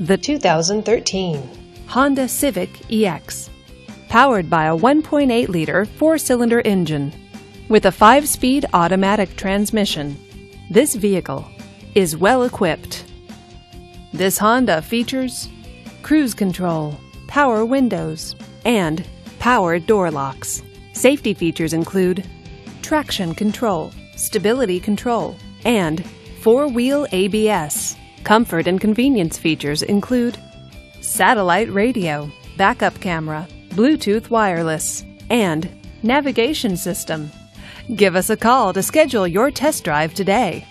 the 2013 Honda Civic EX. Powered by a 1.8 liter four cylinder engine with a 5 speed automatic transmission, this vehicle is well equipped. This Honda features cruise control, power windows, and power door locks. Safety features include traction control, stability control, and four wheel ABS. Comfort and convenience features include satellite radio, backup camera, Bluetooth wireless, and navigation system. Give us a call to schedule your test drive today.